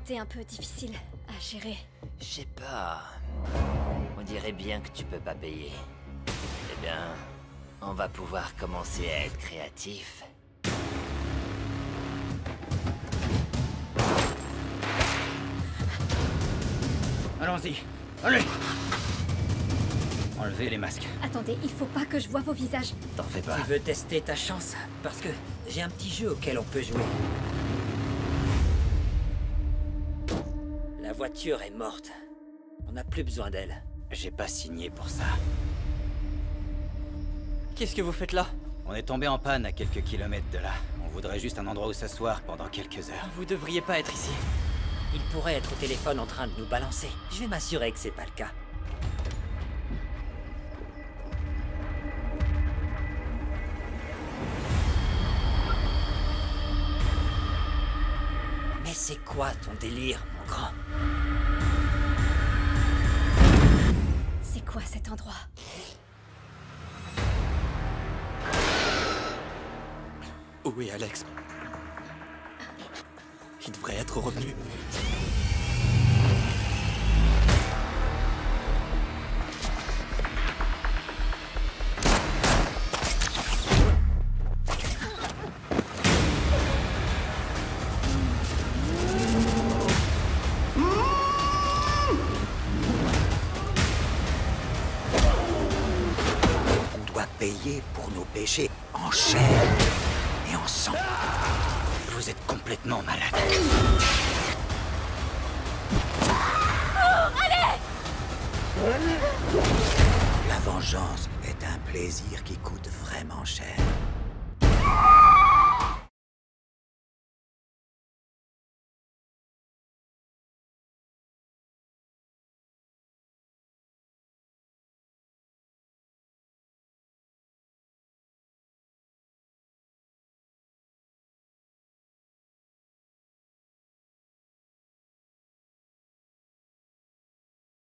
été un peu difficile à gérer. Je sais pas. On dirait bien que tu peux pas payer. Eh bien, on va pouvoir commencer à être créatif. Allons-y. Allez Enlevez les masques. Attendez, il faut pas que je vois vos visages. T'en fais pas. Tu veux tester ta chance? Parce que j'ai un petit jeu auquel on peut jouer. Voiture est morte. On n'a plus besoin d'elle. J'ai pas signé pour ça. Qu'est-ce que vous faites là? On est tombé en panne à quelques kilomètres de là. On voudrait juste un endroit où s'asseoir pendant quelques heures. Vous devriez pas être ici. Il pourrait être au téléphone en train de nous balancer. Je vais m'assurer que c'est pas le cas. C'est quoi ton délire, mon grand C'est quoi cet endroit? Où est Alex? Il devrait être revenu. Payer pour nos péchés en chair et en sang. Vous êtes complètement malade. La vengeance est un plaisir qui coûte vraiment cher.